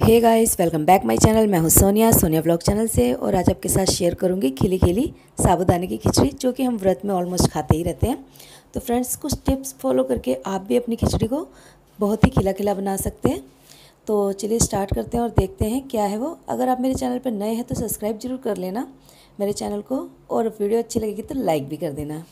Hey guys welcome back my channel मैं हूँ Sonia Sonia blog channel से, और आज आपके साथ शेयर करूँगी खिली खिली साबुदाने की खिचड़ी, जो कि हम व्रत में ऑलमोस्ट खाते ही रहते हैं। तो फ्रेंड्स कुछ टिप्स फॉलो करके आप भी अपनी खिचड़ी को बहुत ही खिला खिला बना सकते हैं। तो चलिए स्टार्ट करते हैं और देखते हैं क्या है वो। अगर आप मेरे चैनल पर नए हैं तो सब्सक्राइब ज़रूर कर लेना। मेरे चैनल को, और वीडियो अच्छी लगेगी तो लाइक भी कर देना।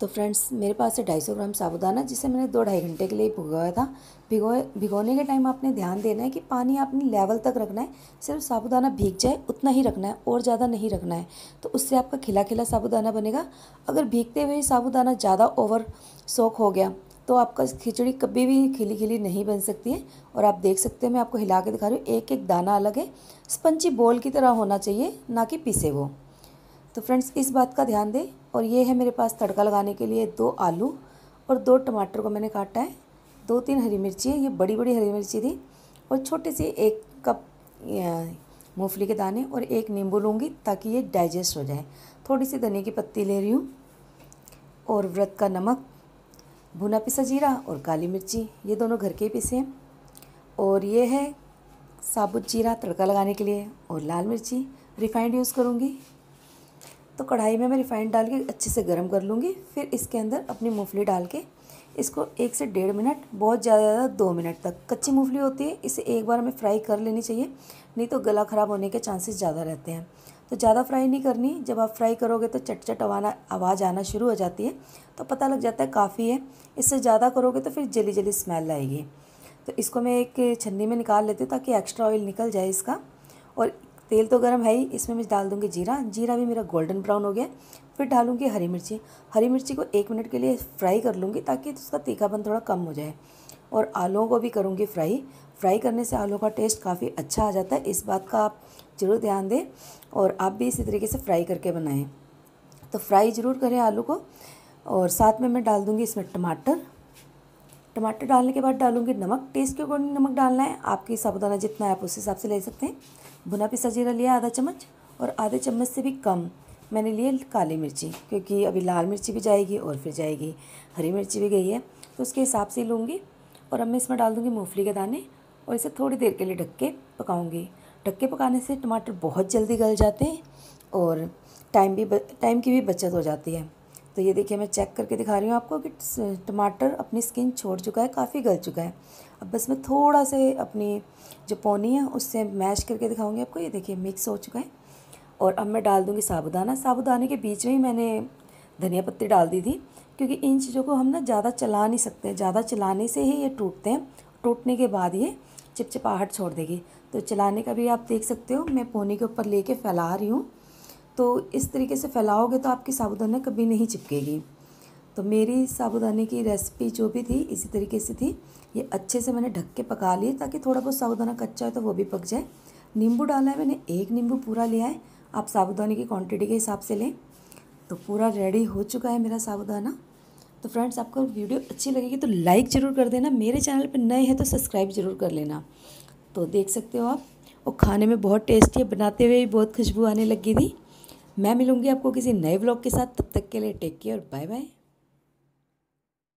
तो फ्रेंड्स, मेरे पास है ढाई सौ ग्राम साबुदाना, जिसे मैंने दो ढाई घंटे के लिए भिगोया था, भिगोए, भिगोने के टाइम आपने ध्यान देना है कि पानी आपने लेवल तक रखना है। सिर्फ़ साबुदाना भीग जाए, उतना ही रखना है, और ज़्यादा नहीं रखना है। तो उससे आपका खिला खिला साबुदाना बनेगा। अगर भीगते हुए साबुदाना ज़्यादा ओवर सोख हो गया तो आपका खिचड़ी कभी भी खिली खिली नहीं बन सकती है। और आप देख सकते हैं, मैं आपको हिला के दिखा रही हूँ एक एक दाना अलग है। स्पंची बॉल की तरह होना चाहिए, ना कि पीसे वो। तो फ्रेंड्स, इस बात का ध्यान दें। और ये है मेरे पास तड़का लगाने के लिए दो आलू और दो टमाटर को मैंने काटा है। दो तीन हरी मिर्ची है, ये बड़ी बड़ी हरी मिर्ची थी और छोटे से एक कप मूंगफली के दाने और एक नींबू लूँगी ताकि ये डाइजेस्ट हो जाए। थोड़ी सी धनिया की पत्ती ले रही हूँ और व्रत का नमक, भुना पिसा जीरा और काली मिर्ची, ये दोनों घर के पिसे हैं। और ये है साबुत जीरा तड़का लगाने के लिए और लाल मिर्ची रिफाइंड यूज़ करूँगी। तो कढ़ाई में मैं रिफाइंड डाल के अच्छे से गर्म कर लूँगी। फिर इसके अंदर अपनी मूँगफली डाल के इसको एक से डेढ़ मिनट, बहुत ज़्यादा ज़्यादा दो मिनट तक। कच्ची मूँगफली होती है, इसे एक बार हमें फ्राई कर लेनी चाहिए, नहीं तो गला ख़राब होने के चांसेस ज़्यादा रहते हैं। तो ज़्यादा फ्राई नहीं करनी, जब आप फ्राई करोगे तो चट आवाना, आवाज़ आना शुरू हो जाती है तो पता लग जाता है काफ़ी है। इससे ज़्यादा करोगे तो फिर जली जली स्मेल आएगी। तो इसको मैं एक छन्नी में निकाल लेती हूँ ताकि एक्स्ट्रा ऑयल निकल जाए इसका। और तेल तो गर्म है ही, इसमें मैं डाल दूँगी जीरा। जीरा भी मेरा गोल्डन ब्राउन हो गया। फिर डालूँगी हरी मिर्ची। हरी मिर्ची को एक मिनट के लिए फ्राई कर लूँगी ताकि उसका तीखापन थोड़ा कम हो जाए। और आलूओं को भी करूँगी फ्राई फ्राई करने से आलू का टेस्ट काफ़ी अच्छा आ जाता है। इस बात का आप ज़रूर ध्यान दें और आप भी इसी तरीके से फ्राई करके बनाएँ। तो फ्राई ज़रूर करें आलू को। और साथ में मैं डाल दूँगी इसमें टमाटर। टमाटर डालने के बाद डालूँगी नमक। टेस्ट के अकॉर्डिंग नमक डालना है। आपकी साबुदाना जितना है आप उस हिसाब से ले सकते हैं। भुना पिसा जीरा लिया, आधा चम्मच। और आधे चम्मच से भी कम मैंने लिए काली मिर्ची, क्योंकि अभी लाल मिर्ची भी जाएगी और फिर जाएगी। हरी मिर्ची भी गई है तो उसके हिसाब से लूँगी। और अब मैं इसमें डाल दूँगी मूँगफली के दाने और इसे थोड़ी देर के लिए ढक के पकाऊँगी। ढक के पकाने से टमाटर बहुत जल्दी गल जाते हैं और टाइम भी टाइम की भी बचत हो जाती है। तो ये देखिए, मैं चेक करके दिखा रही हूँ आपको कि टमाटर अपनी स्किन छोड़ चुका है, काफ़ी गल चुका है। अब बस मैं थोड़ा से अपनी जो पौनी है, उससे मैश करके दिखाऊँगी आपको। ये देखिए मिक्स हो चुका है। और अब मैं डाल दूँगी साबुदाना। साबुदाने के बीच में ही मैंने धनिया पत्ती डाल दी थी, क्योंकि इन चीज़ों को हम ना ज़्यादा चला नहीं सकते ज़्यादा चलाने से ही ये टूटते हैं। टूटने के बाद ये चिपचिपाहट छोड़ देगी। तो चलाने का भी आप देख सकते हो, मैं पोनी के ऊपर लेके फैला रही हूँ। तो इस तरीके से फैलाओगे तो आपकी साबुदाना कभी नहीं चिपकेगी। तो मेरी साबुदाने की रेसिपी जो भी थी, इसी तरीके से थी। ये अच्छे से मैंने ढक के पका लिए ताकि थोड़ा बहुत साबुदाना कच्चा है तो वो भी पक जाए। नींबू डाला है मैंने, एक नींबू पूरा लिया है। आप साबुदाने की क्वांटिटी के हिसाब से लें। तो पूरा रेडी हो चुका है मेरा साबुदाना। तो फ्रेंड्स आपको वीडियो अच्छी लगेगी तो लाइक ज़रूर कर देना। मेरे चैनल पर नए हैं तो सब्सक्राइब ज़रूर कर लेना। तो देख सकते हो आप, और खाने में बहुत टेस्टी है, बनाते हुए भी बहुत खुशबू आने लगी थी। मैं मिलूँगी आपको किसी नए ब्लॉग के साथ, तब तक के लिए टेक केयर बाय बाय